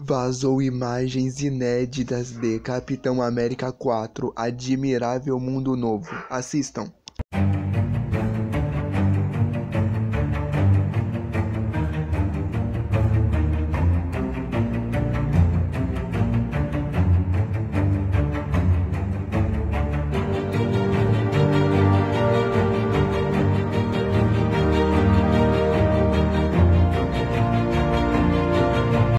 Vazou imagens inéditas de Capitão América 4 Admirável Mundo Novo. Assistam.